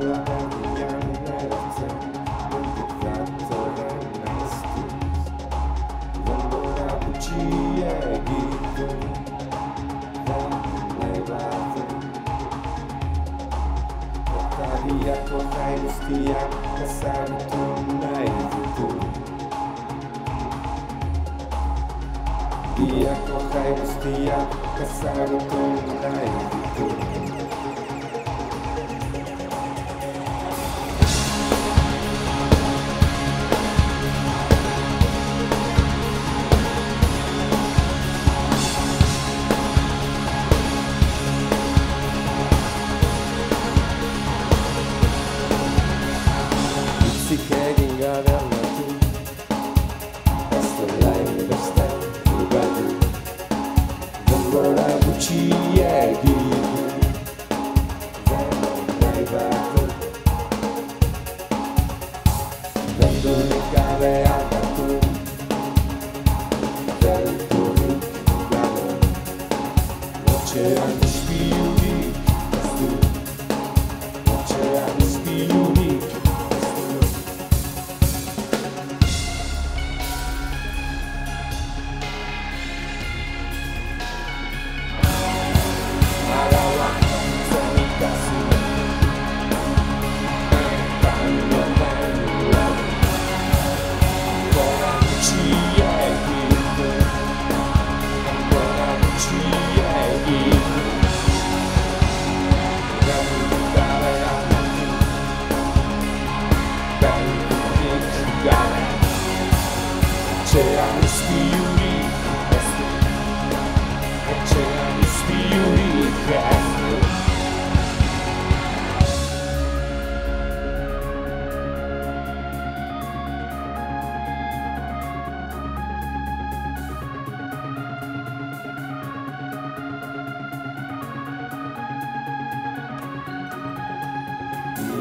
Maria Correios que alcançaram tudo na evolução. Maria Correios que alcançaram tudo na. C'è un spirito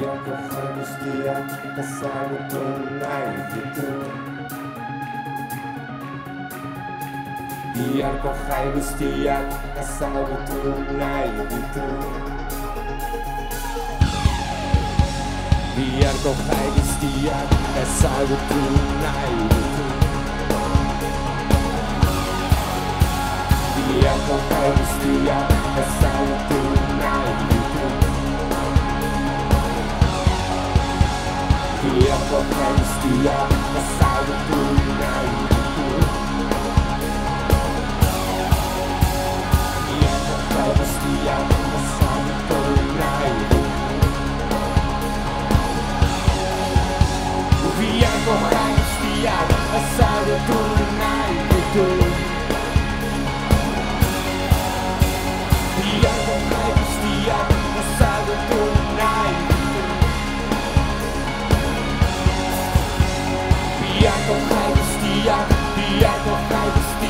Jako chrabustia, ta samo to najvitu. Jako chrabustia, ta samo to najvitu. Jako é o samo to najvitu. Jako chrabustia, Christ, we are the